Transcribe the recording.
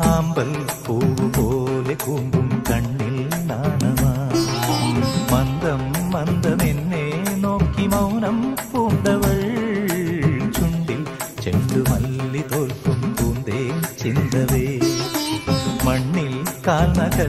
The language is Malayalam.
ആമ്പൽ പൂവ് പോലെ കൂമ്പും കണ്ണിൽ നാണമാ. മന്ദം മന്ദം എന്നെ നോക്കി മൗനം പൂണ്ടവൾ. ചുണ്ടിൽ ചെണ്ടുമല്ലി തോൽക്കും പൂന്തേ ചിന്തവേ. മണ്ണിൽ കാൽനക